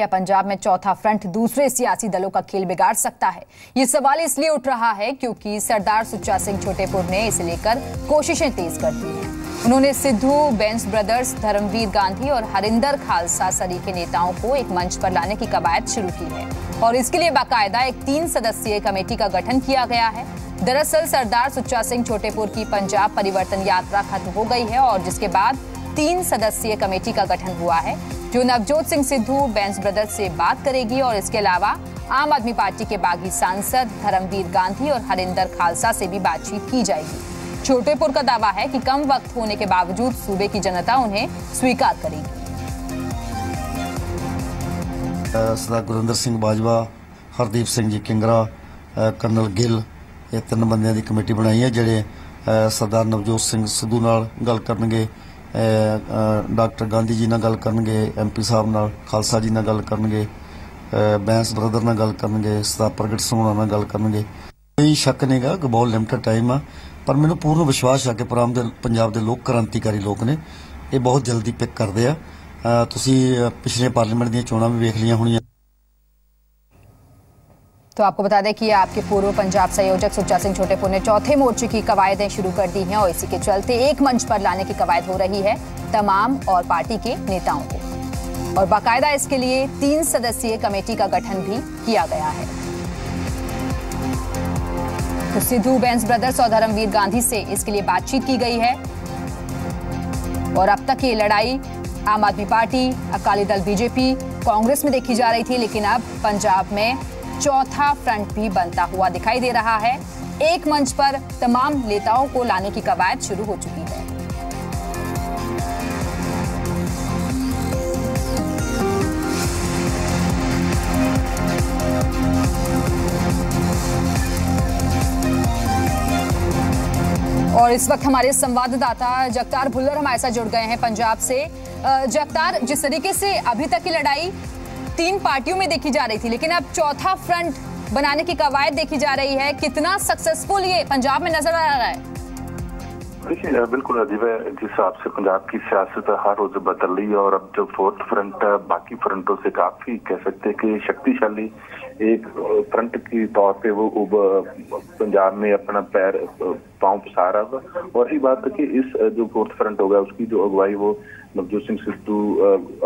क्या पंजाब में चौथा फ्रंट दूसरे सियासी दलों का खेल बिगाड़ सकता है? ये सवाल इसलिए उठ रहा है क्योंकि सरदार सुच्चा सिंह छोटेपुर ने इसे लेकर कोशिशें तेज कर दी हैं। उन्होंने सिद्धू, बेंस ब्रदर्स, धर्मवीर गांधी और हरिंदर खालसा सरीखे नेताओं को एक मंच पर लाने की कवायद शुरू की है। और इसके लिए बाकायदा एक तीन सदस्यीय कमेटी का गठन किया गया है। दरअसल सरदार सुच्चा सिंह छोटेपुर की पंजाब परिवर्तन यात्रा खत्म हो गई है और जिसके बाद तीन सदस्यीय कमेटी का गठन हुआ है। जो नवजोत सिंह सिद्धू बेंस ब्रदर्स से बात करेगी और इसके अलावा आम आदमी पार्टी के बागी सांसद धर्मवीर गांधी और हरिंदर खालसा से भी बातचीत की जाएगी छोटेपुर का दावा है कि कम वक्त होने के बावजूद सूबे की जनता उन्हें स्वीकार करेगी ਸਰਦਾਰ ਗੁਰਿੰਦਰ ਸਿੰਘ ਬਾਜਵਾ ਹਰਦੀਪ ਸਿੰਘ ਜੀ ਕਿੰਗਰਾ ਅ, ਕਰਨਲ ਗਿੱਲ ਇਹ ਤਿੰਨ ਬੰਦਿਆਂ ਦੀ ਕਮੇਟੀ ਬਣਾਈ ਹੈ ਜਿਹੜੇ ਅ, ਸਰਦਾਰ ਨਵਜੋਤ ਸਿੰਘ ਸਿੱਧੂ ਨਾਲ ਗੱਲ ਕਰਨਗੇ ਅ, ਅ, ਡਾਕਟਰ ਗਾਂਧੀ ਜੀ ਨਾਲ ਗੱਲ ਕਰਨਗੇ ਐਮਪੀ ਸਾਹਿਬ ਨਾਲ ਖਾਲਸਾ ਜੀ ਨਾਲ ਗੱਲ ਕਰਨਗੇ ਬੈਂਸ ਬ੍ਰਦਰ ਨਾਲ ਗੱਲ ਕਰਨਗੇ ਸਰਦਾਰ ਪ੍ਰਗਟ ਸਿੰਘ ਨਾਲ ਗੱਲ ਕਰਨਗੇ। ਕੋਈ ਸ਼ੱਕ ਨਹੀਂਗਾ ਕਿ ਬਹੁਤ ਲਿਮਟਿਡ ਟਾਈਮ ਆ ਪਰ ਮੈਨੂੰ ਪੂਰਨ ਵਿਸ਼ਵਾਸ ਆ ਕਿ ਪਰਾਮ ਦੇ ਪੰਜਾਬ ਦੇ ਲੋਕ ਕ੍ਰਾਂਤੀਕਾਰੀ ਲੋਕ ਨੇ ਇਹ ਬਹੁਤ ਜਲਦੀ ਪਿਕ ਕਰਦੇ ਆ। ਤੁਸੀਂ ਅ, ਪਿਛਲੇ ਪਾਰਲੀਮੈਂਟ ਦੀਆਂ ਚੋਣਾਂ ਵੀ ਵੇਖ ਲਈਆਂ ਹੋਣੀਆਂ। तो आपको बता दें कि आपके पूर्व पंजाब संयोजक सुच्चा सिंह छोटेपुर ने चौथे मोर्चे की कवायदें शुरू कर दी हैं और इसी के चलते एक मंच पर लाने की कवायद हो रही है तमाम और पार्टी के नेताओं को। और बाकायदा इसके लिए तीन सदस्यीय कमेटी का गठन भी किया गया है। तो सिद्धू बेंस ब्रदर्स और धर्मवीर गांधी से इसके लिए बातचीत की गई है। और अब तक ये लड़ाई आम आदमी पार्टी, अकाली दल बीजेपी, कांग्रेस में देखी जा रही थी, लेकिन अब पंजाब में चौथा फ्रंट भी बनता हुआ दिखाई दे रहा है। एक मंच पर तमाम नेताओं को लाने की कवायद शुरू हो चुकी है। और इस वक्त हमारे संवाददाता जगतार भुल्लर हमारे साथ जुड़ गए हैं पंजाब से। जगतार, जिस तरीके से अभी तक की लड़ाई तीन पार्टियों में देखी जा रही थी, लेकिन अब चौथा फ्रंट बनाने की कवायद देखी जा रही है। कितना सक्सेसफुल ये पंजाब में नज़र आ रहा है? देखिए बिल्कुल अजीब है जिस हिसाब से पंजाब की सियासत हर रोज बदल रही है और अब जो फोर्थ फ्रंट है बाकी फ्रंटों से काफ़ी कह सकते हैं कि शक्तिशाली एक फ्रंट की तौर पे वो उब पंजाब में अपना पैर पाँव पसार रहा था। और रही बात कि इस जो फोर्थ फ्रंट होगा उसकी जो अगुवाई वो नवजोत सिंह सिद्धू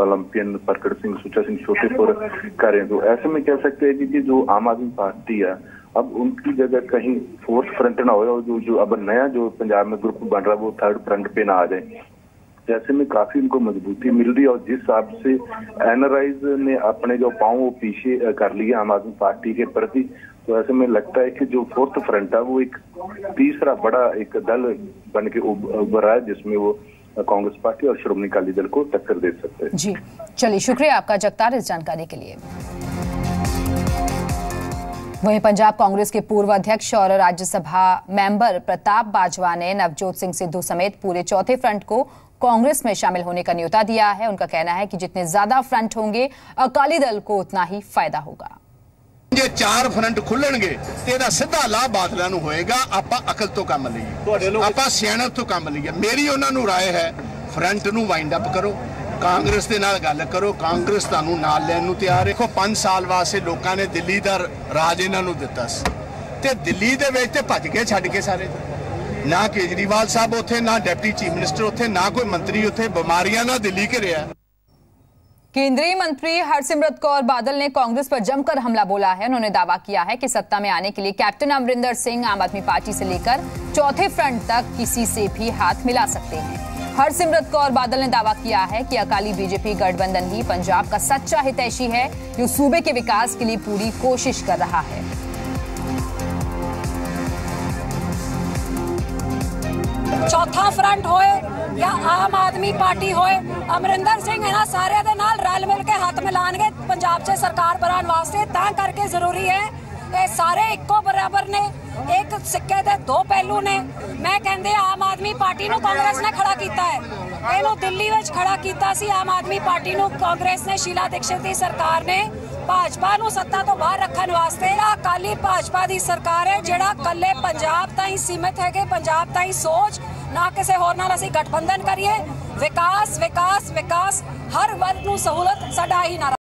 ओलंपियन प्रकट सिंह सुचा सिंह छोटेपुर करें। तो ऐसे में कह सकते हैं कि जो आम आदमी पार्टी है अब उनकी जगह कहीं फोर्थ फ्रंट ना हो, जो जो अब नया जो पंजाब में ग्रुप बन रहा है, वो थर्ड फ्रंट पे ना आ जाए। जैसे में काफ़ी उनको मजबूती मिल रही और जिस हिसाब से एनराइज ने अपने जो पाँव वो पीछे कर लिए आम आदमी पार्टी के प्रति तो ऐसे में लगता है कि जो फोर्थ फ्रंट है, वो एक तीसरा बड़ा एक दल बन के उभ- उभरा है, जिसमें वो कांग्रेस पार्टी और श्रोमणी अकाली दल को टक्कर दे सकते हैं। जी। चलिए, शुक्रिया आपका जगतार इस जानकारी के लिए। वहीं पंजाब कांग्रेस के पूर्व अध्यक्ष और राज्यसभा मेंबर प्रताप बाजवा ने नवजोत सिंह सिद्धू समेत पूरे चौथे फ्रंट को कांग्रेस में शामिल होने का न्योता दिया है उनका कहना है कि जितने ज्यादा फ्रंट होंगे अकाली दल को उतना ही फायदा होगा ਜੇ ਚਾਰ ਫਰੰਟ ਖੁੱਲਣਗੇ ਤੇ ਇਹਦਾ ਸਿੱਧਾ ਲਾਭ ਬਾਦਲਾਂ ਨੂੰ ਹੋਏਗਾ ਆਪਾਂ ਅਕਲ ਤੋਂ ਕੰਮ ਲਈਏ ਆਪਾਂ ਸਿਆਣਪ ਤੋਂ ਕੰਮ ਲਈਏ ਮੇਰੀ ਉਹਨਾਂ ਨੂੰ ਰਾਏ ਹੈ ਫਰੰਟ ਨੂੰ ਵਾਈਂਡ ਅਪ ਕਰੋ ਕਾਂਗਰਸ ਦੇ ਨਾਲ ਗੱਲ ਕਰੋ ਕਾਂਗਰਸ ਤੁਹਾਨੂੰ ਨਾਲ ਲੈਣ ਨੂੰ ਤਿਆਰ ਹੈ ਦੇਖੋ 5 ਸਾਲ ਵਾਸਤੇ ਲੋਕਾਂ ਨੇ ਦਿੱਲੀ ਦਾ ਰਾਜ ਇਹਨਾਂ ਨੂੰ ਦਿੱਤਾ ਸੀ ਤੇ ਦਿੱਲੀ ਦੇ ਵਿੱਚ ਤੇ ਭੱਜ ਕੇ ਛੱਡ ਕੇ ਸਾਰੇ ਨਾ ਕੇਜਰੀਵਾਲ ਸਾਹਿਬ ਉੱਥੇ ਨਾ ਡਿਪਟੀ ਚੀਫ ਮਿਨਿਸਟਰ ਉੱਥੇ ਨਾ ਕੋਈ ਮੰਤਰੀ ਉੱਥੇ ਬਿਮਾਰੀਆਂ ਨਾਲ ਦਿੱਲੀ ਘਿਰਿਆ केंद्रीय मंत्री हरसिमरत कौर बादल ने कांग्रेस पर जमकर हमला बोला है उन्होंने दावा किया है कि सत्ता में आने के लिए कैप्टन अमरिंदर सिंह आम आदमी पार्टी से लेकर चौथे फ्रंट तक किसी से भी हाथ मिला सकते हैं हरसिमरत कौर बादल ने दावा किया है कि अकाली बीजेपी गठबंधन ही पंजाब का सच्चा हितैषी है जो सूबे के विकास के लिए पूरी कोशिश कर रहा है ਚੌਥਾ ਫਰੰਟ ਹੋਏ ਜਾਂ ਆਮ ਆਦਮੀ ਪਾਰਟੀ ਹੋਏ ਅਮਰਿੰਦਰ ਸਿੰਘ ਇਹਨਾਂ ਸਾਰਿਆਂ ਦੇ ਨਾਲ ਰਲ ਮਿਲ ਕੇ ਹੱਥ ਮਿਲਾਣਗੇ ਪੰਜਾਬ 'ਚ ਸਰਕਾਰ ਬਣਾਉਣ ਵਾਸਤੇ ਤਾਂ ਕਰਕੇ ਜ਼ਰੂਰੀ ਹੈ ਇਹ ਸਾਰੇ ਇੱਕੋ ਬਰਾਬਰ ਨੇ। ਇੱਕ ਸਿੱਕੇ ਦੇ ਦੋ ਪਹਿਲੂ ਨੇ। ਮੈਂ ਕਹਿੰਦੇ ਆਮ ਆਦਮੀ ਪਾਰਟੀ ਨੂੰ ਕਾਂਗਰਸ ਨੇ ਖੜਾ ਕੀਤਾ ਹੈ। ਇਹਨੂੰ ਦਿੱਲੀ ਵਿੱਚ ਖੜਾ ਕੀਤਾ ਸੀ। ਆਮ ਆਦਮੀ ਪਾਰਟੀ ਨੂੰ ਕਾਂਗਰਸ ਨੇ ਸ਼ੀਲਾ ਦੀਕਸ਼ਿਤ ਦੀ ਸਰਕਾਰ ਨੇ ਭਾਜਪਾ ਨੂੰ ਸੱਤਾ ਤੋਂ ਬਾਹਰ ਰੱਖਣ ਵਾਸਤੇ। ਇਹ ਅਕਾਲੀ ਭਾਜਪਾ ਦੀ ਸਰਕਾਰ ਹੈ, ਜਿਹੜਾ ਕੱਲੇ ਪੰਜਾਬ ਤਾਈਂ ਸੀਮਿਤ ਹੈਗੇ, ਪੰਜਾਬ ਤਾਈਂ ਸੋਚ, ਨਾ ਕਿਸੇ ਹੋਰ ਨਾਲ ਅਸੀਂ ਗਠਬੰਧਨ ਕਰੀਏ। ਵਿਕਾਸ ਵਿਕਾਸ ਵਿਕਾਸ, ਹਰ ਵਰਗ ਨੂੰ ਸਹੂਲਤ, ਸਾਡਾ ਹੀ ਨਾਰਾ।